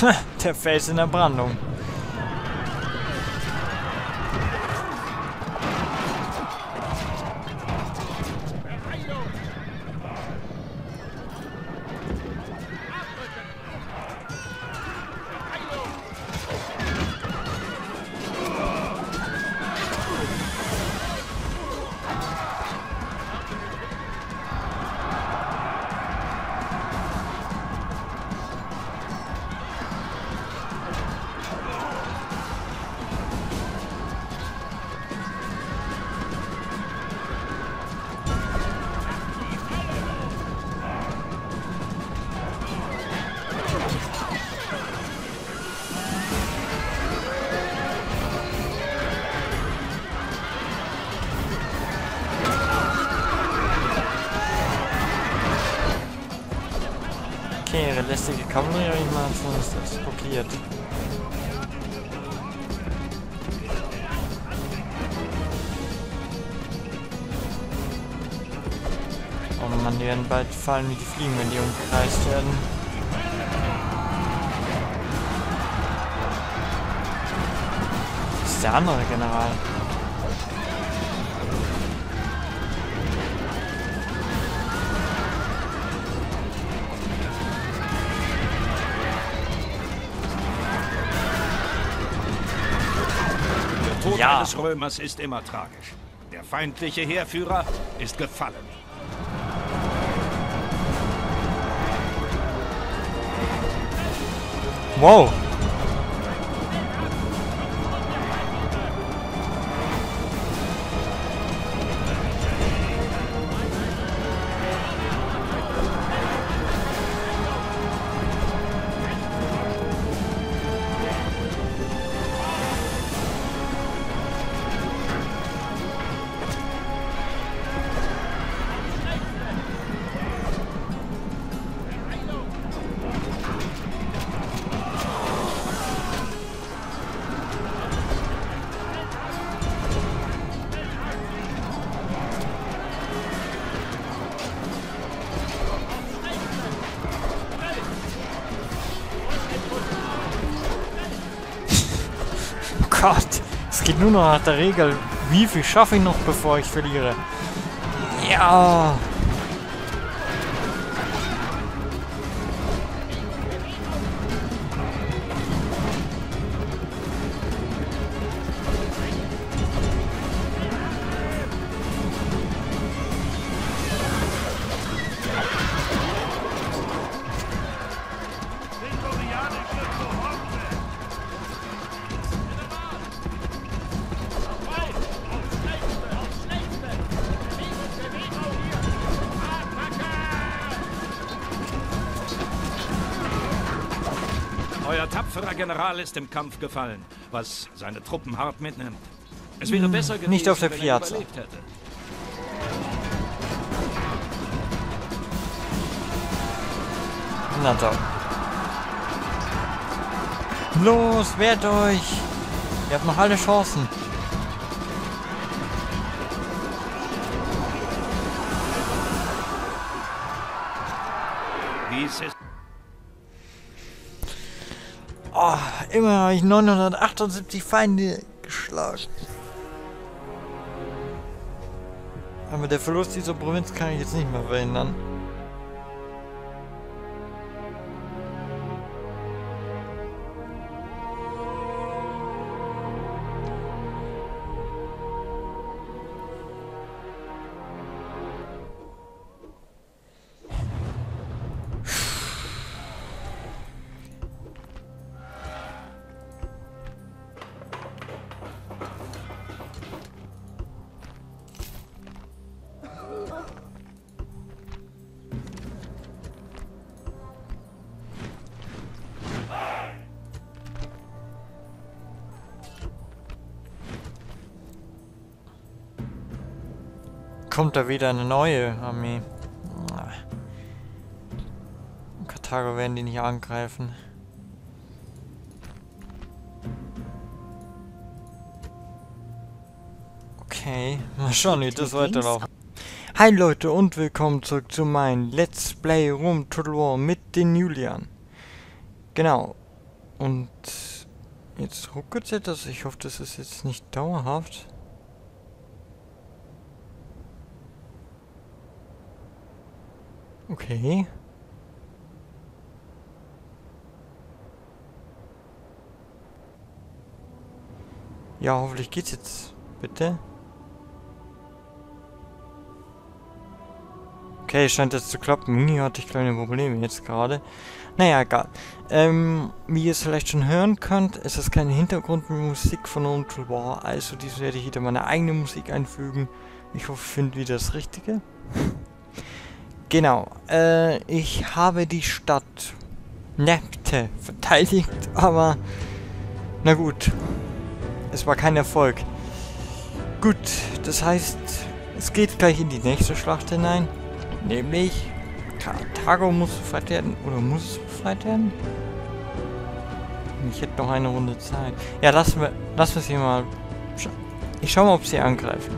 der Fels in der Brandung. Okay, ihre lästige Kavallerie zumindest blockiert. Oh Mann, die werden bald fallen wie die Fliegen, wenn die umkreist werden. Das ist der andere General. Ja. eines Römers ist immer tragisch. Der feindliche Heerführer ist gefallen. Wow! Geht nur noch nach der Regel. Wie viel schaffe ich noch, bevor ich verliere? Ja. Euer tapferer General ist im Kampf gefallen, was seine Truppen hart mitnimmt. Es wäre besser gewesen, nicht auf der wenn er Piazza. überlebt hätte. Na toll. Los, wehrt euch! Ihr habt noch alle Chancen. Immer habe ich 978 Feinde geschlagen. Aber der Verlust dieser Provinz kann ich jetzt nicht mehr verhindern. Kommt da wieder eine neue Armee? Ah. Karthago werden die nicht angreifen. Okay, mal schauen, wie das weiterläuft. Hi Leute und willkommen zurück zu meinem Let's Play Rum Total War mit den Julian. Genau. Und jetzt ruckelt es das. Ich hoffe, das ist jetzt nicht dauerhaft. Okay. Ja, hoffentlich geht's jetzt. Bitte. Okay, scheint jetzt zu klappen. Hier hatte ich kleine Probleme jetzt gerade. Naja, egal. Ähm, wie ihr es vielleicht schon hören könnt, ist das keine Hintergrundmusik von Untool Also, dies werde ich wieder meine eigene Musik einfügen. Ich hoffe, ich finde wieder das Richtige. Genau. Äh, ich habe die Stadt Nepte verteidigt, aber na gut. Es war kein Erfolg. Gut, das heißt, es geht gleich in die nächste Schlacht hinein. Nämlich Karthago muss befreit werden. Oder muss es befreit werden? Ich hätte noch eine Runde Zeit. Ja, lassen wir, lassen wir sie mal. Ich schau mal, ob sie angreifen.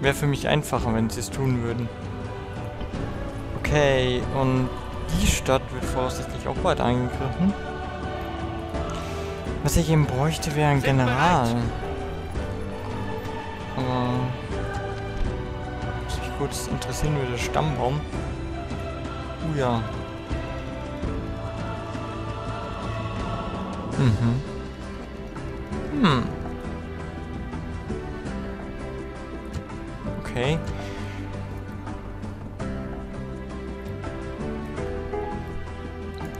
Wäre für mich einfacher, wenn sie es tun würden. Okay, und die Stadt wird voraussichtlich auch bald angegriffen. Was ich eben bräuchte, wäre ein General. Aber kurz interessieren würde, Stammbaum. Uh ja. Mhm. Hm. Okay.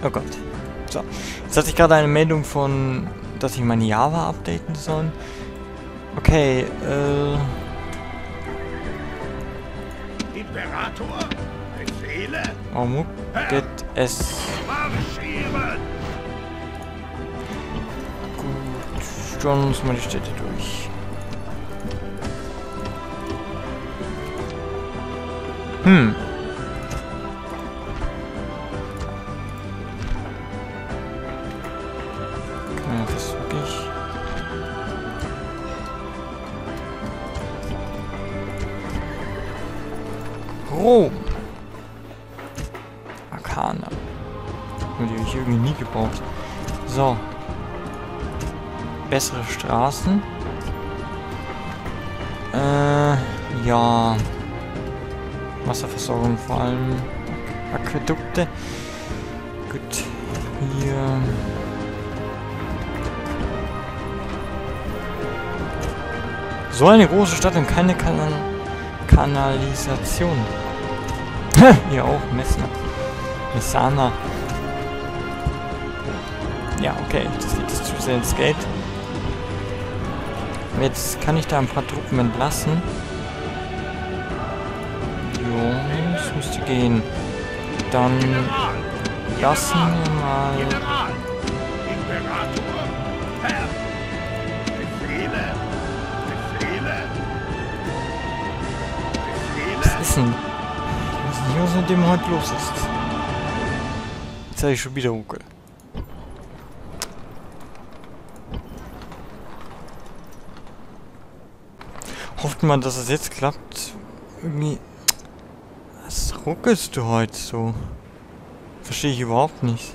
Oh Gott. So. Jetzt hatte ich gerade eine Meldung von, dass ich meine Java updaten soll. Okay, äh... Imperator, Befehle? Warum geht es? Gut, stören uns mal die Städte durch. Hm. Straßen. Äh, ja. Wasserversorgung vor allem. Aquädukte. Gut. Hier. So eine große Stadt und keine Kanal Kanalisation. Hier auch, Messner. Messana. Ja, okay, das geht jetzt zu sehr ins Geld. Jetzt kann ich da ein paar Truppen entlassen. Jo, das müsste gehen. Dann lassen wir mal... Was ist denn? nicht, was mit dem heute los ist. Jetzt habe ich schon wieder Huckel. Man, dass es jetzt klappt. Irgendwie... Was ruckelst du heute so? Verstehe ich überhaupt nicht.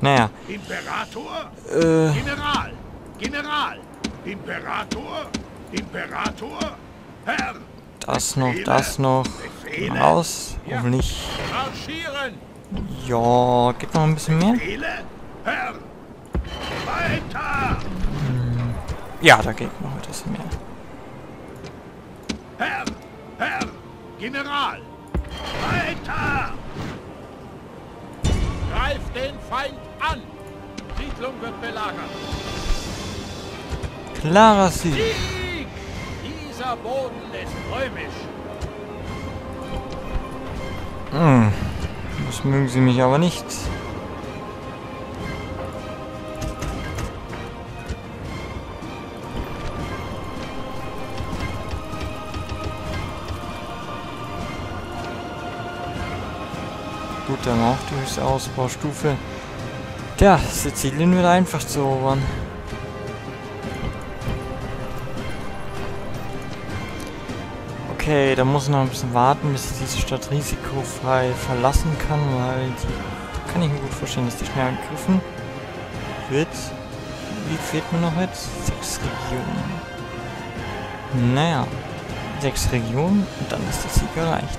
Naja. Imperator? Äh. General! General! Imperator! Imperator! Herr! Das noch, das noch. Raus. Hoffentlich. Ja, geht noch ein bisschen mehr? Hm. Ja, da geht noch ein bisschen mehr. Herr! Herr! General! Weiter! Greif den Feind an! Siedlung wird belagert. Klarer Sieg! Sieg! Dieser Boden ist römisch. Hm. Das mögen sie mich aber nicht. Dann auch höchste Ausbaustufe. Tja, Sizilien wird einfach zu erobern. Okay, da muss ich noch ein bisschen warten, bis ich diese Stadt risikofrei verlassen kann, weil die kann ich mir gut vorstellen, dass die schnell angegriffen wird. Wie fehlt mir noch jetzt? Sechs Regionen. Naja, sechs Regionen und dann ist der Sieg erreicht.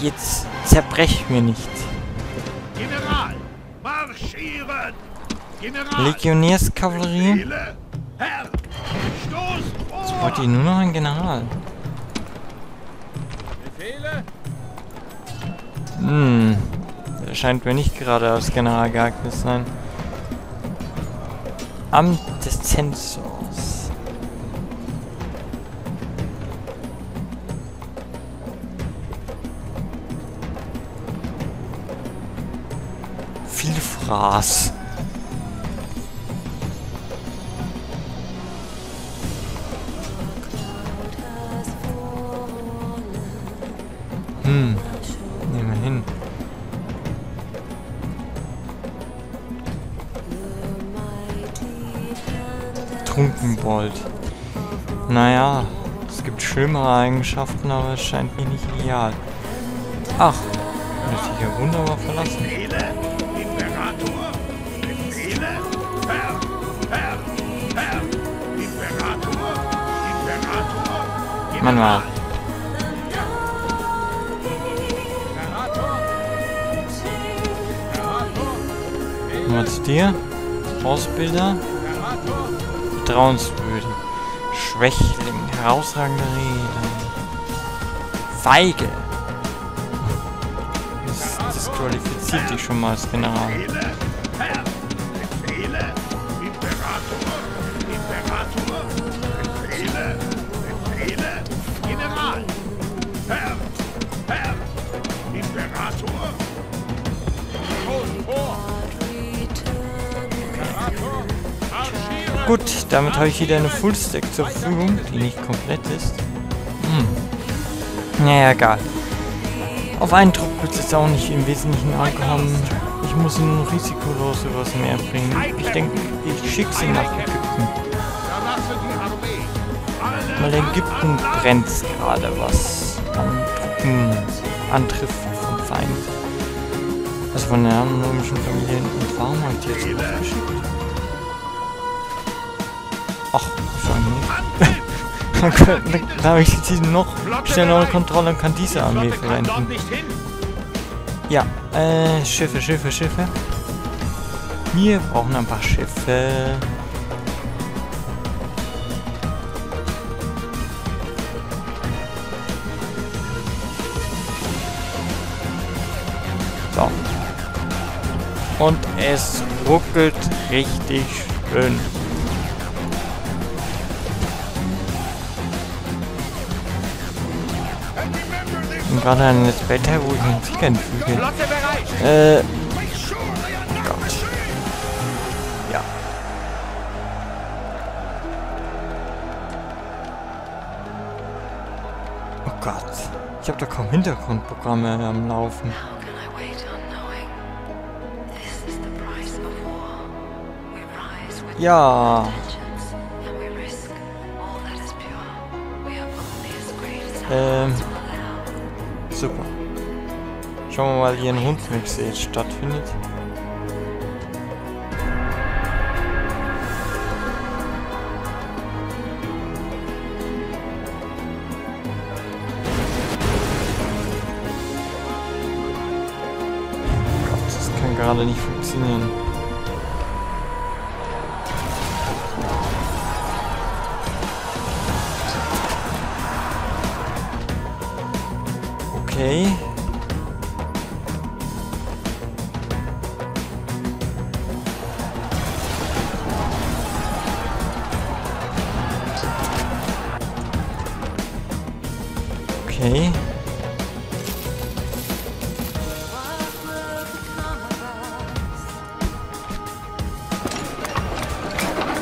Jetzt zerbrech mir nicht. General, marschieren! General! Legionärskavallerie? Herr! Vor! wollte ich nur noch einen General. Befehle? Hm. Der scheint mir nicht gerade als General geeignet zu sein. Amt des Zensors. Fraß. Hm. Nehmen wir hin. Trunkenbold. Naja, es gibt schlimmere Eigenschaften, aber es scheint mir nicht ideal. Ach, kann ich dich ja wunderbar verlassen. Mann? Imperator? Mal zu dir. Ausbilder. Vertrauenswürdig. Schwächling. Herausragende Rede. Feige. Das disqualifiziert dich schon mal als General. Damit habe ich wieder eine Fullstack zur Verfügung, die nicht komplett ist. Hm. Naja, egal. Auf einen Trupp wird es auch nicht im Wesentlichen ankommen. Ich muss ihn risikolos übers Meer bringen. Ich denke, ich schicke sie nach Ägypten. Weil Ägypten brennt gerade was an Truppen antrifft vom Feind. Also von der römischen Familie. Und warum habe ich die jetzt losgeschickt? Schon nicht. Angriff! da habe ich jetzt die noch schnellere Kontrolle und kann diese Armee verwenden. Ja, äh, Schiffe, Schiffe, Schiffe. Wir brauchen ein paar Schiffe. So. Und es ruckelt richtig schön. Und gerade ein Spellteil, wo ich einen. Flotte bereit! Äh, Gott. Ja. Oh Gott. Ich habe da kaum Hintergrundprogramme am Laufen. Ja. Ähm. Super. Schauen wir mal, wie ein Rundmix jetzt stattfindet. Gott, das kann gerade nicht funktionieren.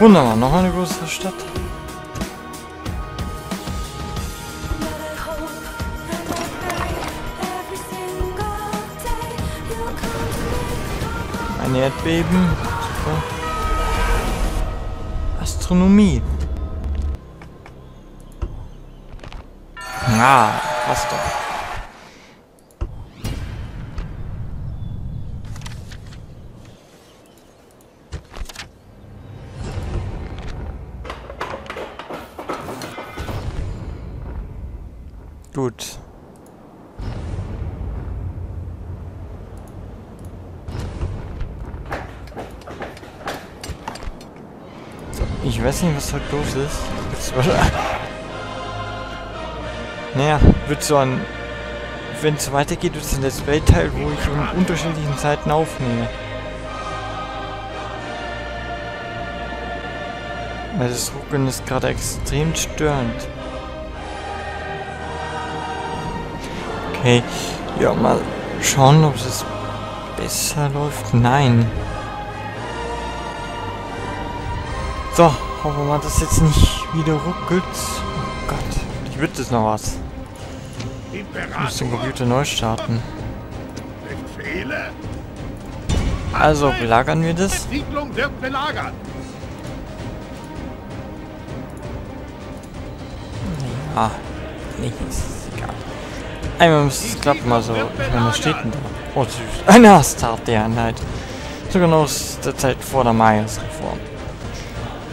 Wunderbar, noch eine größere Stadt. Ein Erdbeben. Super. Astronomie. Ah, passt doch. Weiß nicht, was heute los ist. Naja, wird so ein... Wenn es weitergeht, wird es ein Let's Play-Teil, wo ich in unterschiedlichen Zeiten aufnehme. Weil das Ruckeln ist gerade extrem störend. Okay, ja, mal schauen, ob es besser läuft. Nein. So, hoffen wir dass jetzt nicht wieder ruckelt. Oh Gott, ich wird das noch was. Ich muss den Computer neu starten. Also, belagern wir das? Siedlung wird belagert. Ah, nee, ist egal. Einmal muss es klappen, also, ich meine, was steht denn da? Oh, süß. Eine Astart-Einheit. Sogar noch aus der Zeit vor der Majers-Reform.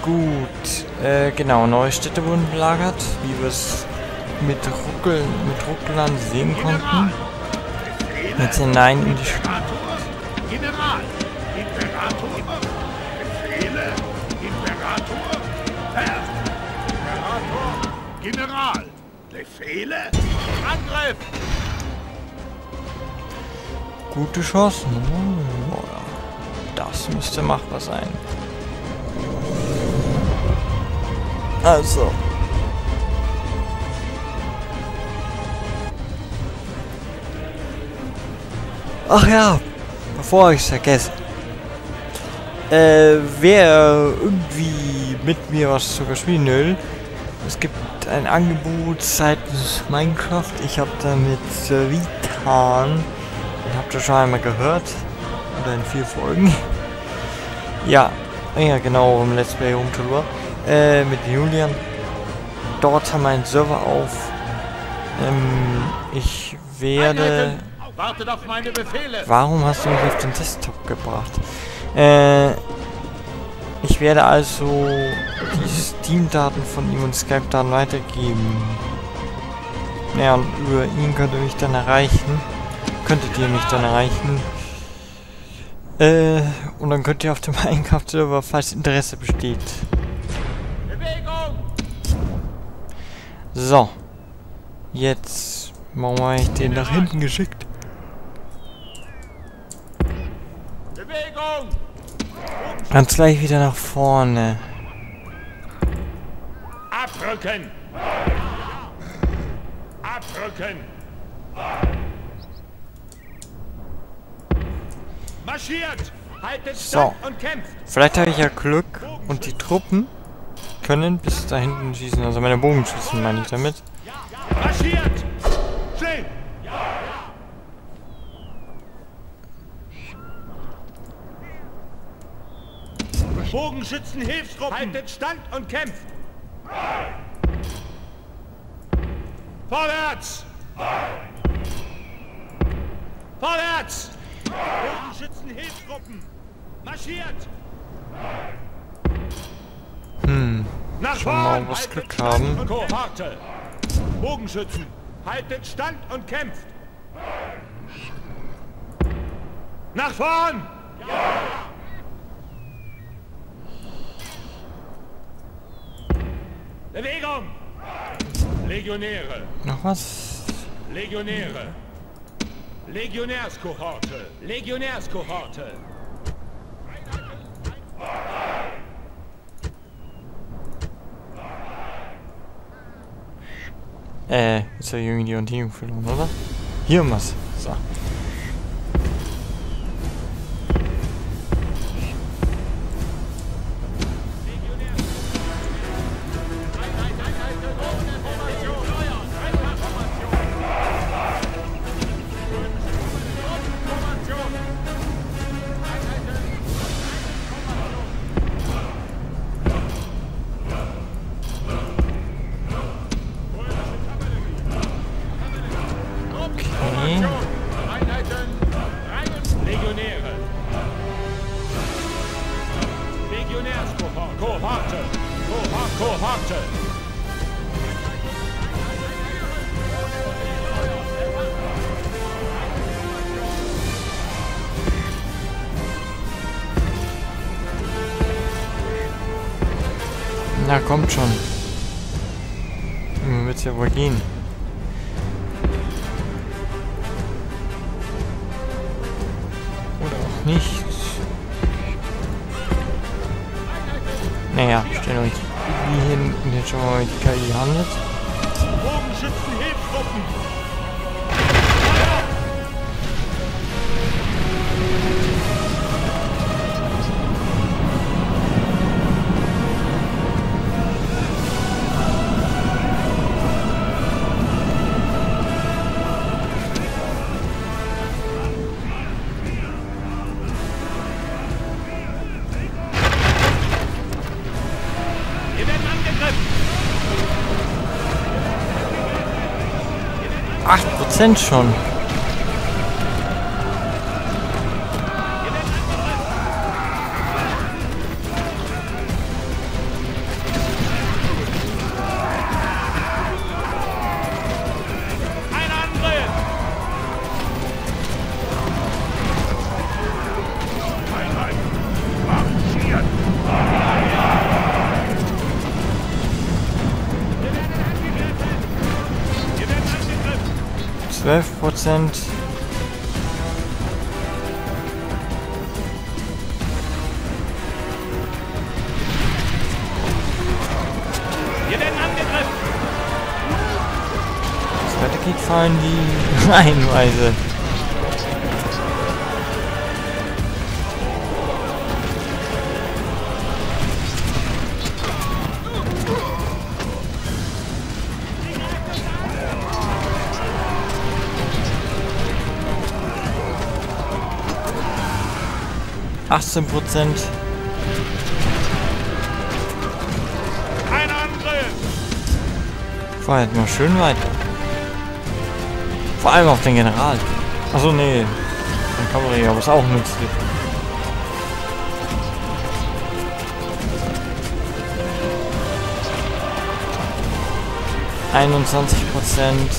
Gut, äh, genau, neue Städte wurden belagert, wie wir es mit Ruckeln, mit Rucklern sehen konnten. Jetzt hinein in die Stadt. General, Befehle, Imperator, Herr, Imperator, General, Befehle, Angriff, Gute Chancen. Ja. Das müsste machbar sein. Also. Ach ja, bevor ich es vergesse. Äh, wer irgendwie mit mir was zu spielen will, es gibt ein Angebot seitens Minecraft. Ich habe da mit äh, Vitan, den habt ihr schon einmal gehört, oder in vier Folgen. Ja, ja genau, im Let's Play Home Tour. Äh, mit Julian. Dort haben wir einen Server auf. Ähm, ich werde... Einheiten, wartet auf meine Befehle. Warum hast du mich auf den Desktop gebracht? Äh, ich werde also die Steam-Daten von ihm und Skype-Daten weitergeben. Ja, und über ihn könnt ihr mich dann erreichen. Könntet ihr mich dann erreichen. Äh, und dann könnt ihr auf dem Minecraft-Server, falls Interesse besteht. Bewegung, So. Jetzt. Warum habe ich den nach hinten geschickt? Bewegung, Ganz gleich wieder nach vorne. abrücken, abrücken, marschiert, haltet So. und kämpft. Vielleicht habe ich ja Glück und die Truppen können bis da hinten schießen. Also meine Bogenschützen meine ich damit. Marschiert! Bogenschützen Hilfstruppen! Haltet stand und kämpft! Vorwärts! Vorwärts! Bogenschützen Hilfstruppen! Marschiert! Nach Schon mal vorn! was Glück haben. Bogenschützen! Haltet Stand und kämpft! Nach vorn! Bewegung! Legionäre! Noch was? Legionäre! Legionärskohorte! Legionärskohorte! Äh, ist ja irgendwie die Orientierung verloren, oder? Hier haben wir's. So. Na, kommt schon. Nun wird's ja wohl gehen. Oder auch nicht. Naja, stellen euch wie hinten jetzt schon mal die KI handelt. Bogenschützen, Hilfstruppen! 8% schon. 12%. Wir werden angegriffen! Das weitergeht, fallen die reihenweise. Achtzehn Prozent. Ein Angriff! Fahr jetzt mal schön weiter. Vor allem auf den General. Achso, nee. Ein Kavallerie, aber ist auch nützlich. Einundzwanzig Prozent.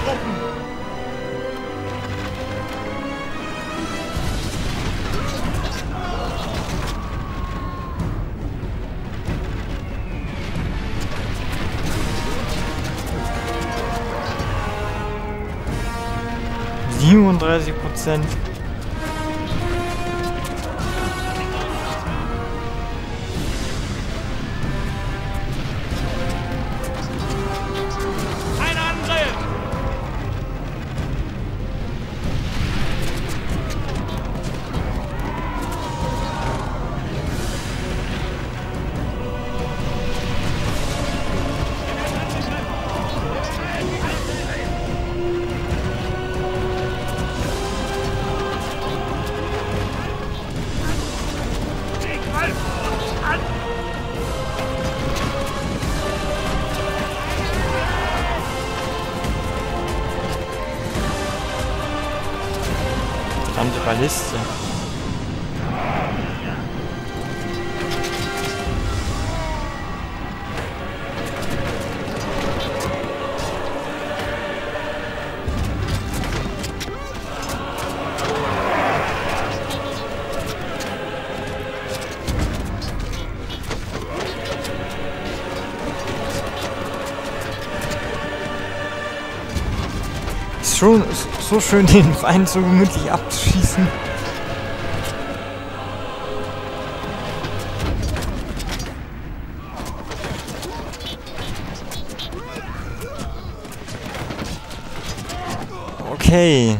Hilfstruppen! Siebenunddreißig Prozent. So schön, den Feind so gemütlich abzuschießen. Okay.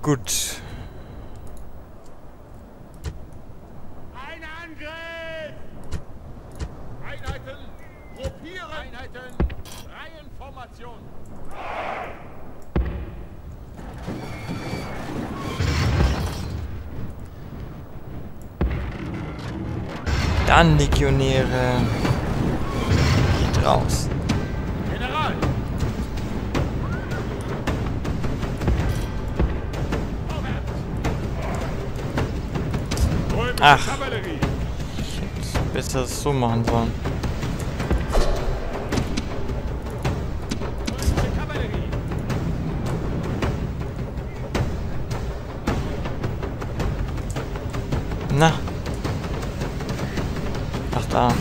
Gut. Ein Angriff! Einheiten, gruppieren! Einheiten, Reihenformation! Dann Legionäre. Geht raus. General! Ach. Ich hätte besser so machen sollen. Da. Hm.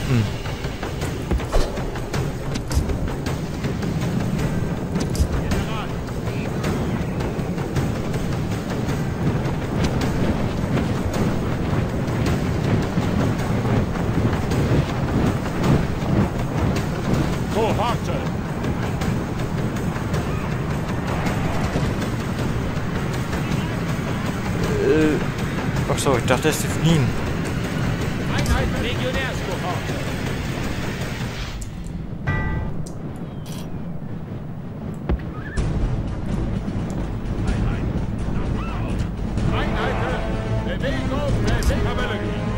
Äh. Ach so, ich dachte, es ist die Bewegung der Kavallerie!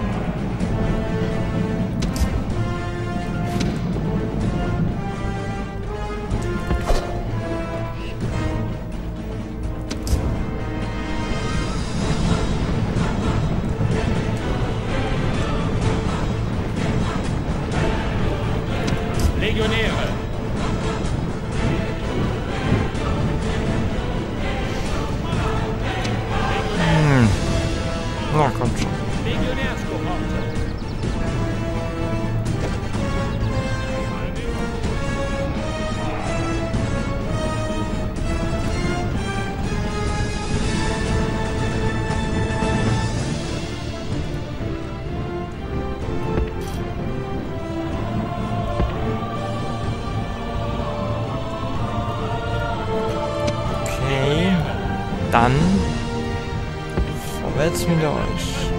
Vorwärts mit euch.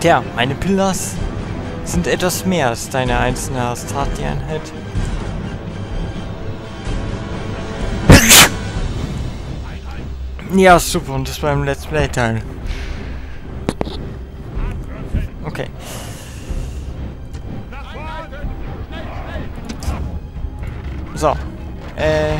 Tja, meine Pillars sind etwas mehr als deine einzelne Hastati-Einheit. Ja, super, und das beim Let's. Okay. Vorne! Schnell, schnell! So. Äh,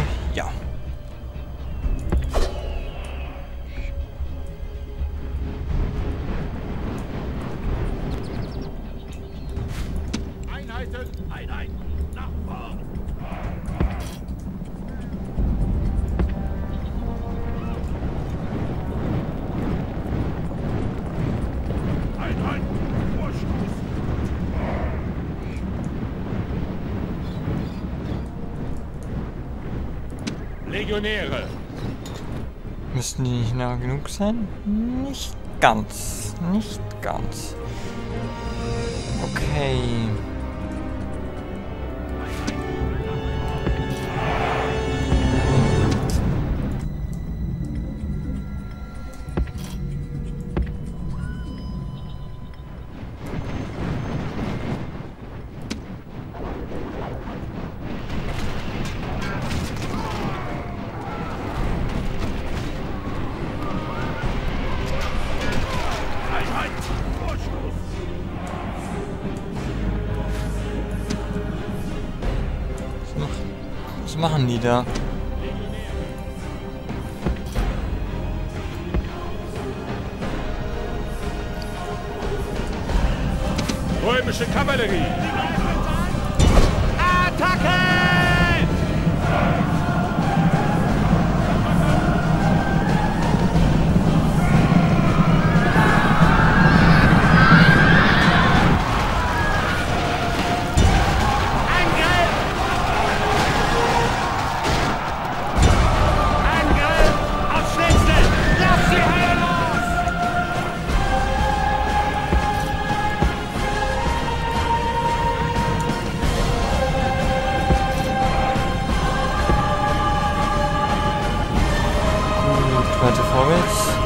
sein? Nicht ganz. Nicht ganz. Okay. Machen die da? Römische Kavallerie. Gut, weiter vorwärts.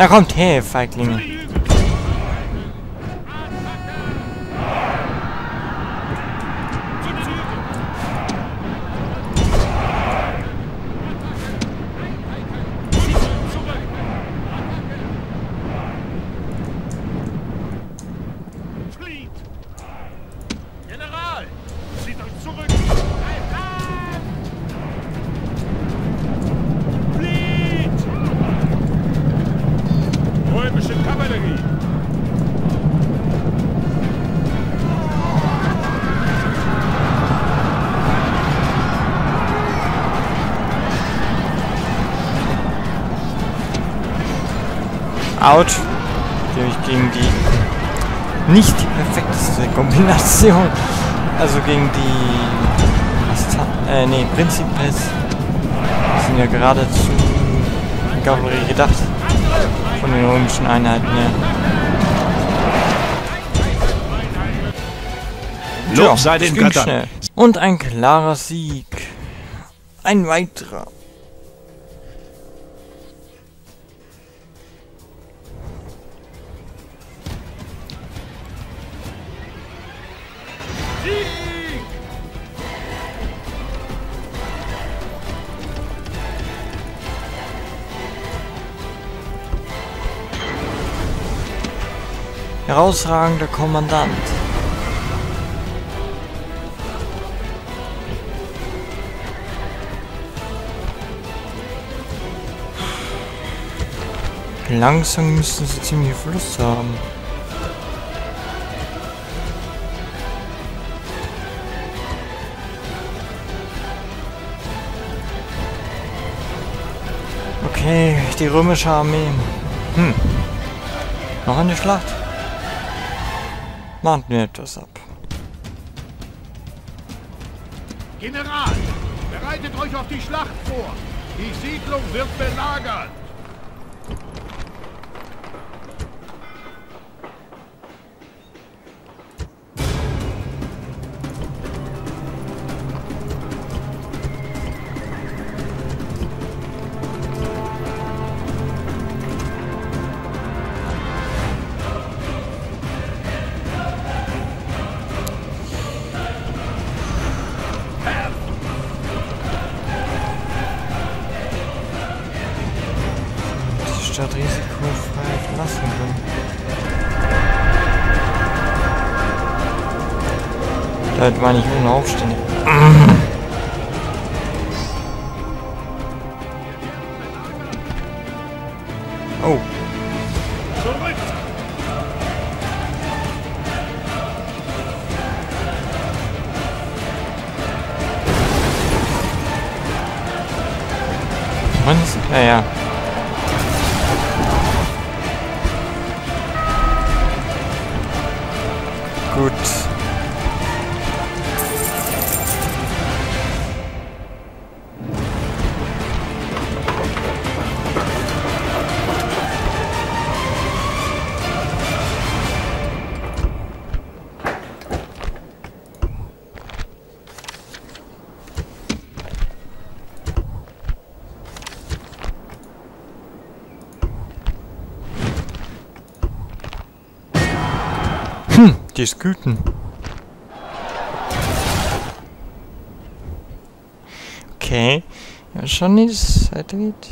Na kommt her, Feiglinge. Flieht! Autsch. Die habe ich gegen die nicht die perfekteste Kombination. Also gegen die äh, nee, Principes sind ja geradezu Kavallerie gedacht. Von den römischen Einheiten her. Lob sei das den Göttern. Und ein klarer Sieg. Ein weiterer. Herausragender Kommandant. Langsam müssen sie ziemlich Fluss haben. Okay, die römische Armee. Hm. Noch eine Schlacht? Warten wir etwas ab. General! Bereitet euch auf die Schlacht vor! Die Siedlung wird belagert! Damit meine ich ohne Die Sküten. Okay. Ja, schon die Seite geht.